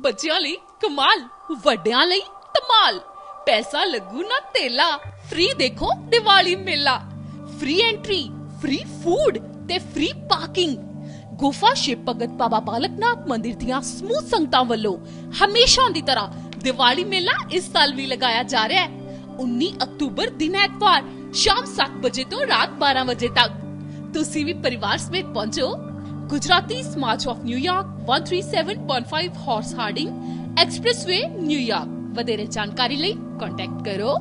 ਬੱਚਿਆਂ ਲਈ ਕਮਾਲ, ਵੱਡਿਆਂ ਲਈ ਧਮਾਲ। ਪੈਸਾ ਲੱਗੂ ਨਾ ਤੇਲਾ ਫ੍ਰੀ ਦੇਖੋ ਦੀਵਾਲੀ ਮੇਲਾ। ਫ੍ਰੀ ਐਂਟਰੀ ਫ੍ਰੀ ਫੂਡ ਤੇ ਫ੍ਰੀ ਪਾਰਕਿੰਗ ਗੁਫਾ ਸ਼ਿਵ ਭਗਤ ਬਾਬਾ ਬਾਲਕਨਾਥ ਮੰਦਿਰ ਦੀਆਂ ਸਮੂਹ ਸੰਗਤਾਂ ਵੱਲੋਂ ਹਮੇਸ਼ਾ ਦੀ ਤਰ੍ਹਾਂ ਦੀਵਾਲੀ ਮੇਲਾ ਇਸ ਸਾਲ ਵੀ ਲਗਾਇਆ ਜਾ ਰਿਹਾ ਹੈ। 19 ਅਕਤੂਬਰ ਦਿਨ ਐਤਵਾਰ, ਸ਼ਾਮ 7 ਵਜੇ ਤੋਂ ਰਾਤ 12 ਵਜੇ ਤੱਕ। ਤੁਸੀਂ ਵੀ ਪਰਿਵਾਰ ਸਮੇਤ ਪਹੁੰਚੋ। Gujarati Samaj of New York 137.5 Horace Harding Expressway New York ਵਧੇਰੇ ਜਾਣਕਾਰੀ ਲਈ ਕੰਟੈਕਟ ਕਰੋ।